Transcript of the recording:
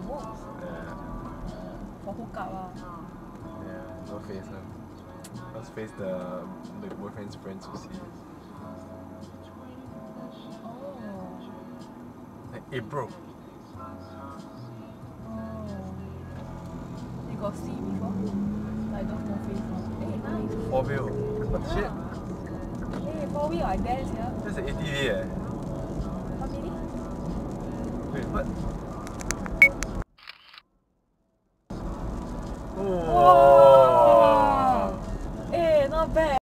They are both Yeah. for hookup ah. Yeah. No face one. Must face the the boyfriend's friends to see. Oh. Like, eh bro. Oh. You got see before? Like those no face one. Hey, nice. Four wheel. What the shit? Hey, four wheel I dance here. That's an ATV eh. How many? Wait, what? Oh. Oh. Eh, not bad.